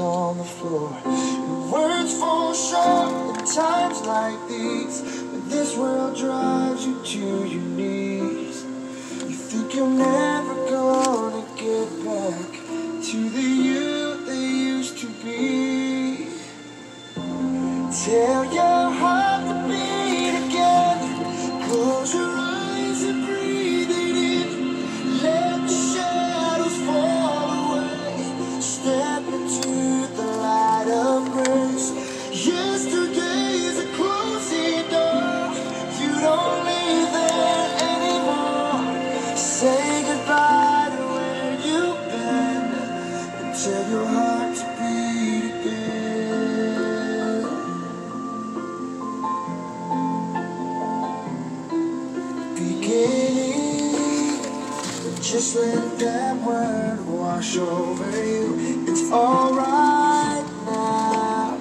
on the floor. Words fall short at times like these. When this world drives you to your knees. You think you're never gonna get back to the you they used to be. Tell your Just let that word wash over you. It's alright now.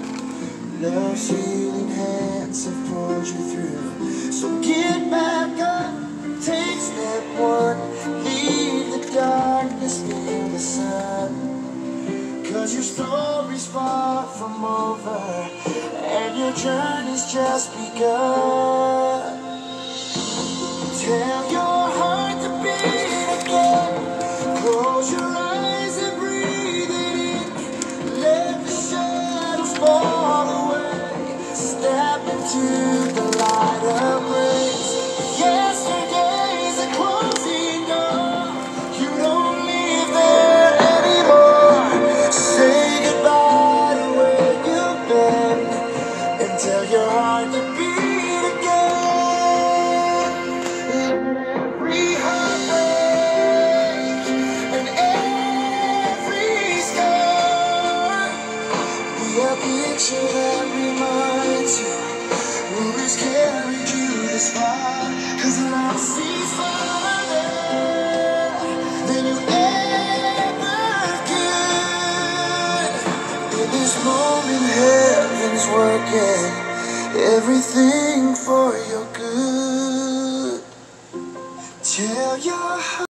Love's healing hands have pulled you through. So get back up, take step one. Leave the darkness near the sun. Cause your story's far from over, and your journey's just begun. Tell tell your heart to beat picture that you this love farther than you ever could. In this moment, heaven's working everything for your good. Tell your.